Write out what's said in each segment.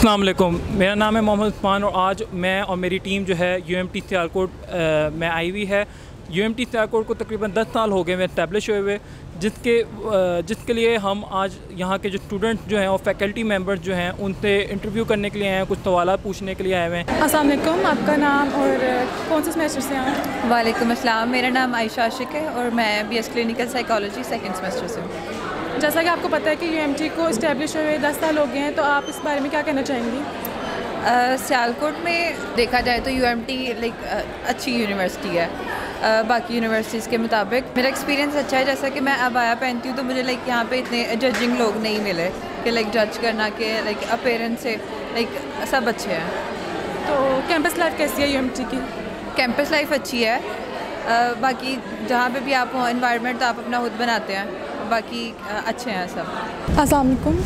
अल्लाम मेरा नाम है मोहम्मद उस्मान और आज मैं और मेरी टीम जो है यू एम टी सियालकोट में आई हुई है। यू एम टी सियालकोट को तकरीबन दस साल हो गए मैं इस्टेब्लिश हुए हुए। जिसके जिसके लिए हम आज यहाँ के जो स्टूडेंट जो हैं और फैकल्टी मेंबर्स जो हैं उनसे इंटरव्यू करने के लिए आए हैं कुछ सवाल पूछने के लिए आए हुए हैं। असलम आपका नाम और कौन से सेमेस्टर से हैं वालेकुम अस्सलाम मेरा नाम आयशा आशिक है और मैं B S clinical psychology second semester से हूँ। जैसा कि आपको पता है कि यूएमटी को इस्टेब्लिश हुए दस साल हो गए हैं तो आप इस बारे में क्या कहना चाहेंगी? सियालकोट में देखा जाए तो यूएमटी लाइक अच्छी यूनिवर्सिटी है। uh, बाकी यूनिवर्सिटीज़ के मुताबिक मेरा एक्सपीरियंस अच्छा है जैसा कि मैं अब आया पहनती हूँ तो मुझे लाइक यहाँ पे इतने जजिंग लोग नहीं मिले कि लाइक जज करना के लाइक अपेरेंस से लाइक सब अच्छे हैं। तो कैंपस लाइफ कैसी है यूएमटी की? कैंपस लाइफ अच्छी है। uh, बाकी जहाँ पे भी आप हो इन्वायरमेंट तो आप अपना खुद बनाते हैं। बाकी अच्छे हैं सब। असलकुम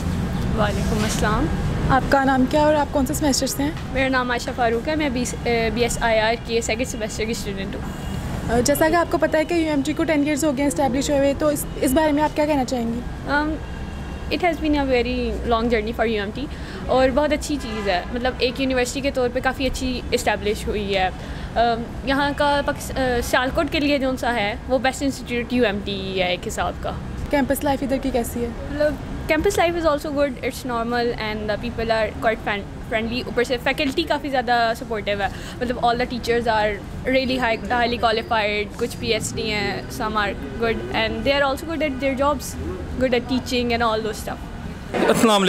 वालेकुम। अस्सलाम। आपका नाम क्या है और आप कौन से सेमेस्टर से हैं? मेरा नाम आयशा फारूक है। मैं B B S I R के सेकेंड सेमेस्टर की स्टूडेंट हूँ। जैसा कि आपको पता है कि यूएमटी को टेन ईयर्स हो गए इस्टेब्लिश हुए तो इस इस बारे में आप क्या कहना चाहेंगी? It has been a very long journey for U M T और बहुत अच्छी चीज़ है। मतलब एक यूनिवर्सिटी के तौर पे काफ़ी अच्छी इस्टेब्लिश हुई है। यहाँ का सियालकोट के लिए जो सा है वो best institute U M T है एक हिसाब का। कैंपस लाइफ इधर की कैसी है? मतलब campus life is also good it's normal and the people are quite friendly ऊपर से फैकल्टी काफ़ी ज़्यादा सपोर्टिव है। मतलब all the teachers are really high highly qualified कुछ पी एच डी हैं some are good and they are also good at their jobs good at teaching and all those stuff अस्सलाम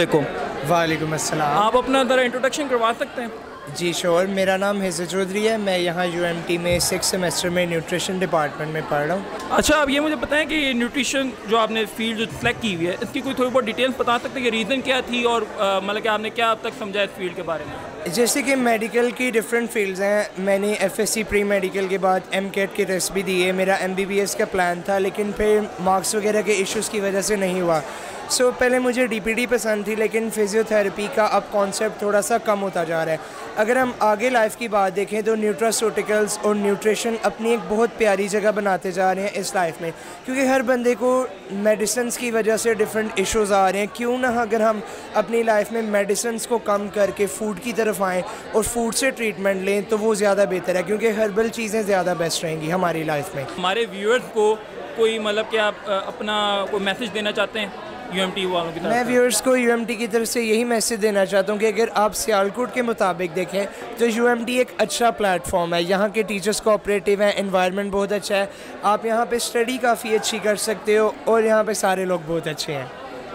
वालेकुम अस्सलाम आप अपना ज़रा इंट्रोडक्शन करवा सकते हैं? जी शोर मेरा नाम हिज चौधरी है। मैं यहाँ UMT में सिक्स सेमेस्टर में न्यूट्रिशन डिपार्टमेंट में पढ़ रहा हूँ। अच्छा अब ये मुझे बताएँ कि न्यूट्रिशन जो आपने फ़ील्ड सेलेक्ट की हुई है, इसकी कोई थोड़ी बहुत डिटेल्स बता सकते हैं कि रीज़न क्या थी और मतलब कि आपने क्या अब तक समझा इस फ़ील्ड के बारे में? जैसे कि मेडिकल की डिफरेंट फील्ड्स हैं। मैंने एफएससी प्री मेडिकल के बाद एम कैट की टेस्ट भी दी है मेरा एमबीबीएस का प्लान था लेकिन फिर मार्क्स वगैरह के इश्यूज़ की वजह से नहीं हुआ। सो so, पहले मुझे डीपीडी पसंद थी लेकिन फिज़ियोथेरेपी का अब कॉन्सेप्ट थोड़ा सा कम होता जा रहा है। अगर हम आगे लाइफ की बात देखें तो न्यूट्रासूटिकल्स और न्यूट्रिशन अपनी एक बहुत प्यारी जगह बनाते जा रहे हैं इस लाइफ में। क्योंकि हर बंदे को मेडिसिन की वजह से डिफरेंट इश्यूज़ आ रहे हैं। क्यों ना अगर हम अपनी लाइफ में मेडिसिन को कम करके फ़ूड की तरफ़ आएँ और फ़ूड से ट्रीटमेंट लें तो वो ज़्यादा बेहतर है क्योंकि हर्बल चीज़ें ज़्यादा बेस्ट रहेंगी हमारी लाइफ में। हमारे व्यूअर्स को कोई मतलब कि आप अपना कोई मैसेज देना चाहते हैं यू वालों की तरफ़ मैं व्यूअर्स को यू की तरफ़ से यही मैसेज देना चाहता हूँ कि अगर आप सियालकोट के मुताबिक देखें तो यूएमटी एक अच्छा प्लेटफॉर्म है। यहाँ के टीचर्स कोऑपरेटिव हैं इन्वायरमेंट बहुत अच्छा है। आप यहाँ पे स्टडी काफ़ी अच्छी कर सकते हो और यहाँ पे सारे लोग बहुत अच्छे हैं।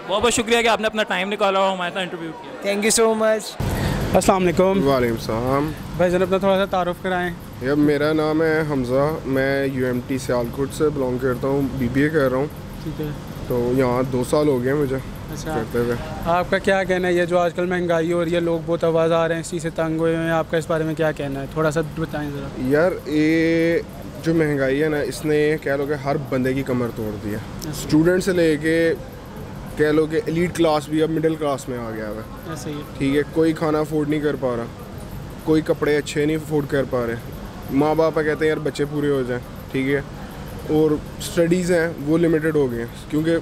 बहुत बहुत शुक्रिया कि आपने अपना टाइम निकाला और हमारे साथ इंटरव्यू किया। थैंक यू सो मच अस्सलाम वालेकुम। सलाम। भाई जन अपना थोड़ा सा तारुफ कराएँ। यार मेरा नाम है हमज़ा। मैं यू एम टी सियालकोट से बिलोंग करता हूँ बी बी ए कर रहा हूँ। ठीक है। तो यहाँ दो साल हो गए मुझे अच्छा। करते हुए। आपका क्या कहना है? ये जो आजकल महँगाई हो रही है लोग बहुत आवाज़ आ रहे हैं इसी से तंग हुए हैं। आपका इस बारे में क्या कहना है? थोड़ा सा बताएँ ज़रा। यार ये जो महँगाई है ना इसने कह लो कि हर बंदे की कमर तोड़ दी है। स्टूडेंट अच्छा। से लेके कह लो कि एलीट क्लास भी अब मिडिल क्लास में आ गया है। ठीक है कोई खाना अफोर्ड नहीं कर पा रहा। कोई कपड़े अच्छे नहीं अफोर्ड कर पा रहे। माँ बाप कहते हैं यार बच्चे पूरे हो जाएँ। ठीक है और स्टडीज़ हैं वो लिमिटेड हो गए हैं। क्योंकि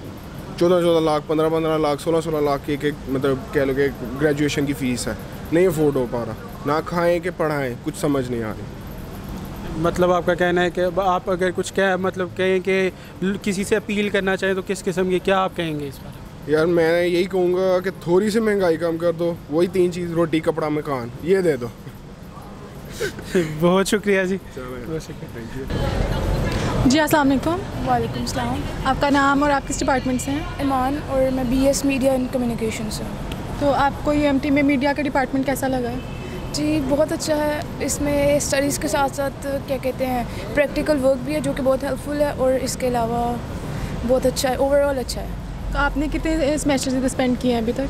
चौदह चौदह लाख पंद्रह पंद्रह लाख सोलह सोलह लाख की एक एक मतलब कह लो कि ग्रेजुएशन की फ़ीस है। नहीं अफोर्ड हो पा रहा। ना खाएँ कि पढ़ाएँ कुछ समझ नहीं आ रही। मतलब आपका कहना है कि आप अगर कुछ कह मतलब कहें कि किसी से अपील करना चाहें तो किस किस्म की क्या आप कहेंगे इस बारे यार मैं यही कहूँगा कि थोड़ी सी महँगाई कम कर दो वही तीन चीज़ रोटी कपड़ा मकान ये दे दो। बहुत शुक्रिया जी। बहुत शुक्रिया। थैंक यू जी अस्सलाम वालेकुम। सलाम। आपका नाम और आप किस डिपार्टमेंट से हैं? ईमान और मैं बीएस मीडिया एंड कम्युनिकेशन से तो आपको यू में मीडिया का डिपार्टमेंट कैसा लगा? है जी बहुत अच्छा है। इसमें स्टडीज़ के साथ साथ क्या कहते हैं प्रैक्टिकल वर्क भी है जो कि बहुत हेल्पफुल है और इसके अलावा बहुत अच्छा है। ओवरऑल अच्छा है। आपने कितने सेमेस्टर इधर स्पेंड किए हैं अभी तक?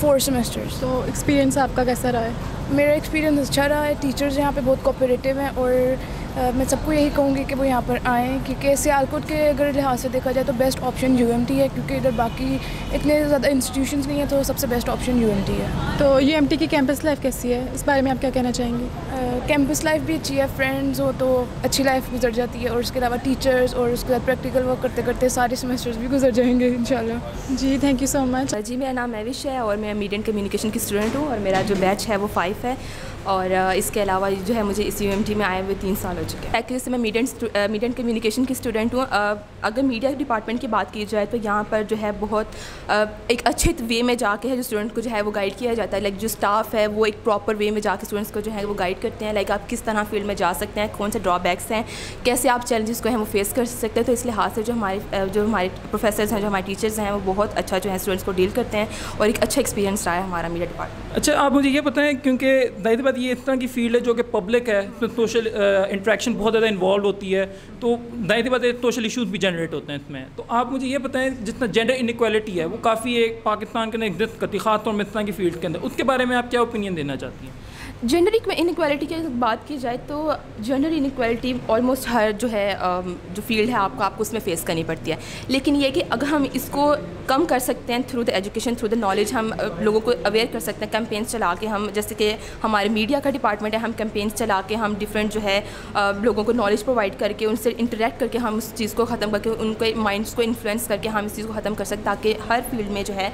फोर सेमेस्टर्स तो एक्सपीरियंस आपका कैसा रहा है? मेरा एक्सपीरियंस अच्छा रहा है। टीचर्स यहाँ पे बहुत कोऑपरेटिव हैं और मैं सबको यही कहूँगी कि वो यहाँ पर आएँ क्योंकि सियालकोट के अगर लिहाज से देखा जाए तो बेस्ट ऑप्शन यूएमटी है क्योंकि इधर बाकी इतने ज़्यादा इंस्टीट्यूशन नहीं है तो सबसे बेस्ट ऑप्शन यूएमटी है। तो यू की कैंपस लाइफ कैसी है? इस बारे में आप क्या कहना चाहेंगे? कैंपस लाइफ भी अच्छी है फ्रेंड्स हो तो अच्छी लाइफ गुजर जाती है और उसके अलावा टीचर्स और उसके बाद प्रैक्टिकल वर्क करते करते सारे सेमेस्टर्स भी गुजर जाएँगे इंशाल्लाह। जी थैंक यू सो मच जी मेरा नाम मैविश है और मैं मीडिया कम्युनिकेशन की स्टूडेंट हूँ और मेरा जो बैच है वो फाइव है और इसके अलावा जो है मुझे इस यू में आए हुए तीन साल हो चुके हैं। एक्चुअली से मैं मीडिया मीडिया एंड कम्युनिकेशन की स्टूडेंट हूँ अगर मीडिया डिपार्टमेंट की बात की जाए तो यहाँ पर जो है बहुत एक अच्छे वे में जाके है जो स्टूडेंट को जो है वो गाइड किया जाता है। लाइक जो स्टाफ है वो एक प्रॉपर वे में जाके स्टूडेंट्स को जो है वो गाइड करते हैं। लाइक आप किस तरह फ़ील्ड में जा सकते हैं कौन से ड्रॉबैक्स हैं कैसे आप चैलेंजेस को हैं वो फेस कर सकते हैं। तो इस लिहाज से जो हमारे जो हमारे प्रोफेसर हैं जो हमारे टीचर्स हैं वो बहुत अच्छा जो है स्टूडेंट्स को डील करते हैं और एक अच्छा एक्सपीरियंस रहा है हमारा मीडिया डिपार्टमेंट अच्छा आप मुझे ये बताएँ क्योंकि दाहिर बात ये इस तरह की फ़ील्ड है जो कि पब्लिक है तो सोशल इंट्रैक्शन बहुत ज़्यादा इन्वॉल्व होती है तो दाहिर बात सोशल इशूज़ भी जनरेट होते हैं इसमें। तो आप मुझे ये बताएँ, जितना जेंडर इनक्वालिटी है, वो काफ़ी एक पाकिस्तान के अंदर एग्जिस्ट ख़ासतौर में तरह की फ़ील्ड के अंदर। उसके बारे में आप क्या ओपिनियन देना चाहती हैं? जेंडर इनक्वालिटी की बात की जाए तो जेंडर इनक्वालिटी ऑलमोस्ट हर जो है जो फ़ील्ड है आपको आपको उसमें फेस करनी पड़ती है। लेकिन ये कि अगर हम इसको कम कर सकते हैं through the education through the knowledge हम लोगों को अवेयर कर सकते हैं कैंपेन्स चला के हम, जैसे कि हमारे मीडिया का डिपार्टमेंट है, हम कैंपेन्स चला के हम डिफरेंट जो है लोगों को नॉलेज प्रोवाइड करके उनसे इंटरेक्ट करके हम उस चीज़ को ख़त्म करके उनके माइंड्स को इन्फ्लुएंस करके हम इस चीज़ को ख़त्म कर सकें ताकि हर फ़ील्ड में जो है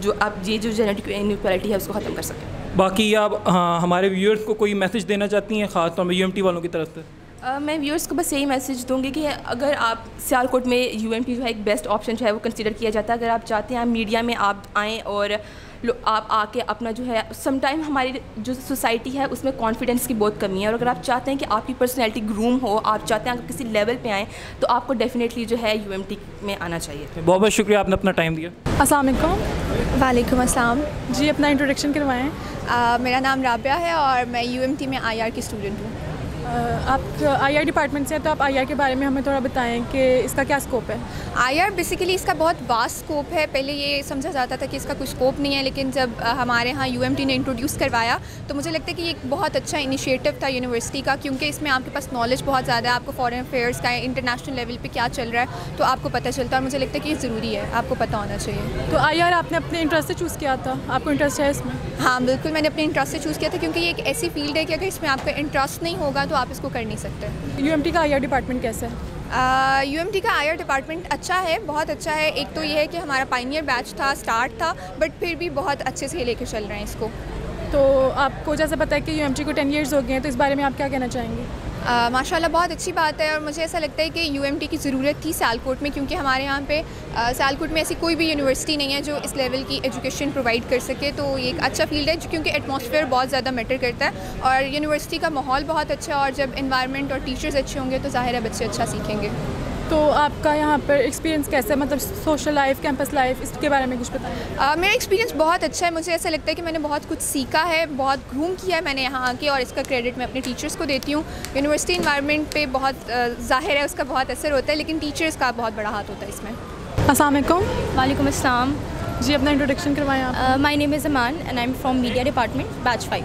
जो आप ये जो जेनेटिक इनक्वालिटी है उसको ख़त्म कर सकें। बाकी आप हाँ, हमारे व्यूअर्स को कोई मैसेज देना चाहती हैं खासतौर में यू वालों की तरफ़ से? Uh, मैं व्यूअर्स को बस यही मैसेज दूँगी कि अगर आप सियालकोट में यूएमटी जो है एक बेस्ट ऑप्शन जो है वो कंसिडर किया जाता है अगर आप चाहते हैं मीडिया में आप आएँ और आप आके अपना जो है समटाइम हमारी जो सोसाइटी है उसमें कॉन्फिडेंस की बहुत कमी है और अगर आप चाहते हैं कि आपकी पर्सनैलिटी ग्रूम हो आप चाहते हैं अगर किसी लेवल पे आएँ तो आपको डेफिनेटली जो है यूएमटी में आना चाहिए। बहुत बहुत शुक्रिया आपने अपना टाइम दिया। असल वालेकुम अस्सलाम। जी अपना इंट्रोडक्शन करवाएँ। मेरा नाम राबिया है और मैं यूएमटी में आईआर की स्टूडेंट हूँ। आप आईआर डिपार्टमेंट से हैं तो आप आईआर के बारे में हमें थोड़ा बताएँ कि इसका क्या स्कोप है। आईआर बेसिकली इसका बहुत वास्ट स्कोप है। पहले ये समझा जाता था कि इसका कुछ स्कोप नहीं है लेकिन जब हमारे यहाँ यूएमटी ने इंट्रोड्यूस करवाया तो मुझे लगता है कि ये एक बहुत अच्छा इनिशिएटिव था यूनिवर्सिटी का क्योंकि इसमें आपके पास नॉलेज बहुत ज़्यादा है आपको फॉरेन अफेयर्स का इंटरनेशनल लेवल पर क्या चल रहा है तो आपको पता चलता है और मुझे लगता है कि ये ज़रूरी है आपको पता होना चाहिए। तो आईआर आपने अपने इंटरेस्ट से चूज़ किया था? आपको इंटरेस्ट है इसमें? हाँ बिल्कुल मैंने अपने इंटरेस्ट से चूज़ किया था क्योंकि ये एक ऐसी फ़ील्ड है कि अगर इसमें आपका इंटरेस्ट नहीं होगा तो आप इसको कर नहीं सकते। यू एम यू का आईआर डिपार्टमेंट कैसा है? यू uh, का आई डिपार्टमेंट अच्छा है बहुत अच्छा है। एक तो ये है कि हमारा पाइनियर बैच था स्टार्ट था बट फिर भी बहुत अच्छे से लेके चल रहे हैं इसको। तो आपको जैसा पता है कि यूएमटी को टेन ईयर्स हो गए हैं तो इस बारे में आप क्या कहना चाहेंगे? माशाल्लाह बहुत अच्छी बात है और मुझे ऐसा लगता है कि यूएमटी की ज़रूरत थी सालकोट में क्योंकि हमारे यहाँ पे सालकोट में ऐसी कोई भी यूनिवर्सिटी नहीं है जो इस लेवल की एजुकेशन प्रोवाइड कर सके। तो ये एक अच्छा फ़ील्ड है क्योंकि एटमॉस्फेयर बहुत ज़्यादा मैटर करता है और यूनिवर्सिटी का माहौल बहुत अच्छा है और जब इन्वायरमेंट और टीचर्स अच्छे होंगे तो ज़ाहिर है बच्चे अच्छा सीखेंगे। तो आपका यहाँ पर एक्सपीरियंस कैसा है? मतलब सोशल लाइफ कैंपस लाइफ इसके बारे में कुछ बताएँ। मेरा एक्सपीरियंस बहुत अच्छा है। मुझे ऐसा लगता है कि मैंने बहुत कुछ सीखा है बहुत ग्रूम किया है मैंने यहाँ आके और इसका क्रेडिट मैं अपने टीचर्स को देती हूँ। यूनिवर्सिटी इन्वायरमेंट पे बहुत ज़ाहिर है उसका बहुत असर होता है लेकिन टीचर्स का बहुत बड़ा हाथ होता है इसमें। असल वालेकुम अस्सलाम। जी अपना इंट्रोडक्शन करवाएँ आप। My name is Aman and I am from media department batch five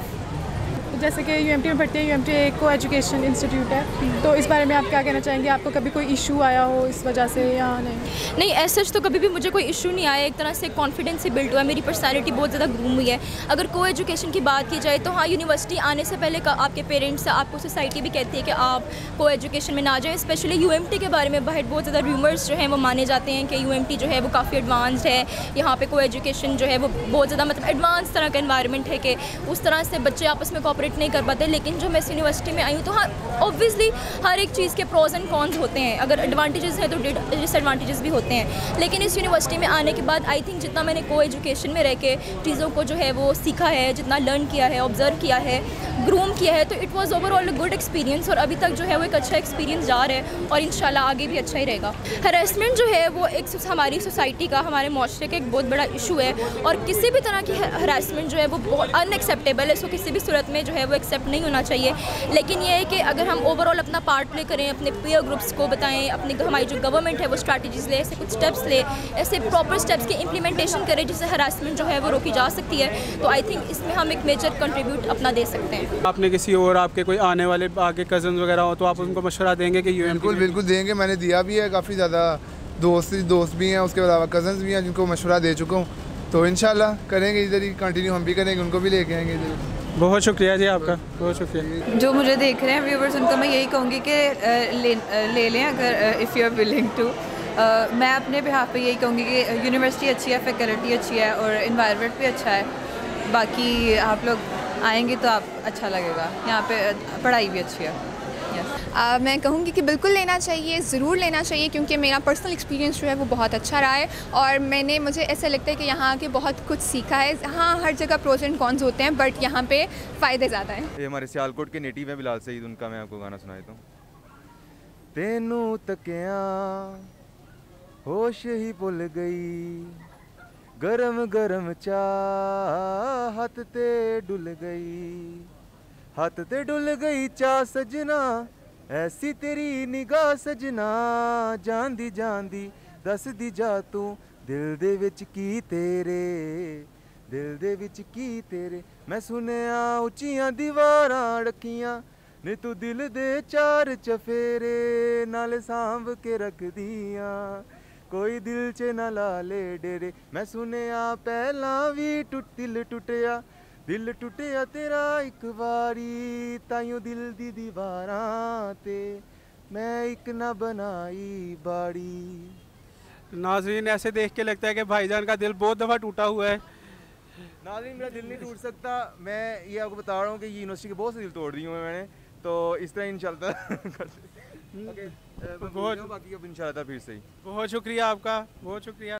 जैसे कि यूएमटी में पढ़ते हैं यू एम एक को एजुकेशन इंस्टीट्यूट है। तो इस बारे में आप क्या कहना चाहेंगे? आपको कभी कोई इशू आया हो इस वजह से या नहीं? नहीं ऐसा तो कभी भी मुझे कोई इशू नहीं आया। एक तरह से कॉन्फिडेंस ही बिल्ड हुआ है। मेरी पर्सनैलिटी बहुत ज़्यादा ग्रूम हुई है। अगर को एजुकेशन की बात की जाए तो हाँ यूनिवर्सिटी आने से पहले आपके पेरेंट्स आपको सोसाइटी भी कहती है कि आप को एजुकेशन में ना जाएँ। स्पेशली यूएमटी के बारे में बाहर बहुत ज़्यादा रूमर्स जो हैं, वो माने जाते हैं कि यूएमटी जो है, वो काफ़ी एडवांस्ड है। यहाँ पे को एजुकेशन जो है, वो बहुत ज़्यादा मतलब एडवांस तरह का इन्वायरमेंट है कि उस तरह से बच्चे आपस में कॉपरेट नहीं कर पाते, लेकिन जो मैं इस यूनिवर्सिटी में आई हूँ तो हाँ ऑब्वियसली हर एक चीज़ के प्रोज एंड कॉन्स होते हैं। अगर एडवांटेजेस हैं तो डिसएडवांटेजेस भी होते हैं। लेकिन इस यूनिवर्सिटी में आने के बाद आई थिंक जितना मैंने को एजुकेशन में रह के चीज़ों को जो है, वो सीखा है, जितना लर्न किया है ऑब्ज़र्व किया है ग्रूम किया है तो it was overall a good experience और अभी तक जो है, वो एक अच्छा एक्सपीरियंस जा रहा है और इन आगे भी अच्छा ही रहेगा। हरासमेंट जो है, वो एक हमारी सोसाइटी का, हमारे माशरे का एक बहुत बड़ा इशू है और किसी भी तरह की हरासमेंट जो है, वो बहुत अनएक्सेप्टेबल है। इसको किसी भी सूरत में जो है वो एक्सेप्ट नहीं होना चाहिए। लेकिन ये है कि अगर हम ओवरऑल अपना पार्ट प्ले करें अपने पीयर ग्रुप्स को बताएँ अपनी हमारी जो गवर्नमेंट है वो स्ट्रैटेजीज ले ऐसे कुछ स्टेप्स ले ऐसे प्रॉपर स्टेप्स की इम्प्लीमेंटेशन करें जिससे हरासमेंट जो है वो रोकी जा सकती है। तो आई थिंक इसमें हम एक मेजर कंट्रीब्यूट अपना दे सकते हैं। आपने किसी और आपके कोई आने वाले आगे कज़न वगैरह हो तो आप उनको मशवरा देंगे कि बिल्कुल बिल्कुल देंगे। मैंने दिया भी है काफ़ी ज़्यादा दोस्त दोस्त भी हैं उसके अलावा कज़न्स भी हैं जिनको मशवरा दे चुका हूँ। तो इन करेंगे इधर ही कंटिन्यू हम भी करेंगे उनको भी लेके आएँगे इधर। बहुत शुक्रिया जी आपका, बहुत शुक्रिया। जो मुझे देख रहे हैं व्यूवर्स उनका मैं यही कहूँगी कि ले ले लें अगर if you are willing to मैं अपने बिहाफ पे यही कहूँगी कि यूनिवर्सिटी अच्छी है फैकल्टी अच्छी है और इन्वायरमेंट भी अच्छा है। बाकी आप लोग आएँगे तो आप अच्छा लगेगा। यहाँ पे पढ़ाई भी अच्छी है। आ, मैं कहूँगी कि बिल्कुल लेना चाहिए ज़रूर लेना चाहिए क्योंकि मेरा पर्सनल एक्सपीरियंस जो है वो बहुत अच्छा रहा है और मैंने मुझे ऐसा लगता है कि यहाँ आके बहुत कुछ सीखा है। हाँ हर जगह प्रोज एंड कॉन्स होते हैं बट यहाँ पे फ़ायदे ज़्यादा हैं। हमारे सियालकोट के नेटिव हैं बिलाल सईद उनका मैं आपको गाना सुना देता हूँ। तेनू तकिया होश ही भुल गई गरम गरम चाह हथ ते डुल गई हथ ते डुल गई चाह सजना ਐਸੀ ਤੇਰੀ ਨਿਗਾਹ ਸਜਣਾ, ਜਾਂਦੀ ਜਾਂਦੀ ਦੱਸਦੀ ਜਾ ਤੂੰ, ਦਿਲ ਦੇ ਵਿੱਚ ਕੀ ਤੇਰੇ? ਦਿਲ ਦੇ ਵਿੱਚ ਕੀ ਤੇਰੇ? ਮੈਂ ਸੁਣਿਆ ਉੱਚੀਆਂ ਦੀਵਾਰਾਂ ਰੱਖੀਆਂ, ਨੇ ਤੂੰ ਦਿਲ ਦੇ ਚਾਰ ਚਫੇਰੇ ਨਾਲ ਸਾਂਭ ਕੇ ਰੱਖਦੀਆਂ। ਕੋਈ ਦਿਲ 'ਚ ਨਾ ਲਾ ਲੇ ਡੇਰੇ, ਮੈਂ ਸੁਣਿਆ ਪਹਿਲਾਂ ਵੀ ਟੁੱਟਿਲ ਟੁੱਟਿਆ ਦਿਲ ਟੁੱਟਿਆ ਤੇਰਾ ਇੱਕ ਵਾਰੀ ਤਾਈਓ ਦਿਲ ਦੀ ਦੀਵਾਰਾਂ ਤੇ ਮੈਂ ਇੱਕ ਨਾ ਬਣਾਈ ਬਾੜੀ नाजरीन ऐसे देख के लगता है कि भाईजान का दिल बहुत दफ़ा टूटा हुआ है नाज़रीन मेरा दिल नहीं टूट सकता मैं ये आपको बता रहा हूँ कि ये यूनिवर्सिटी के बहुत से दिल तोड़ दी हूँ मैंने तो इस तरह इन चलता ओके बहुत- बाकी अब इन फिर से ही बहुत शुक्रिया आपका बहुत शुक्रिया